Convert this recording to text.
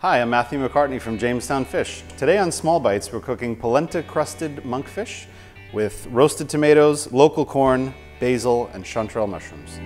Hi, I'm Matthew MacCartney from Jamestown Fish. Today on Small Bites, we're cooking polenta crusted monkfish with roasted tomatoes, local corn, basil, and chanterelle mushrooms.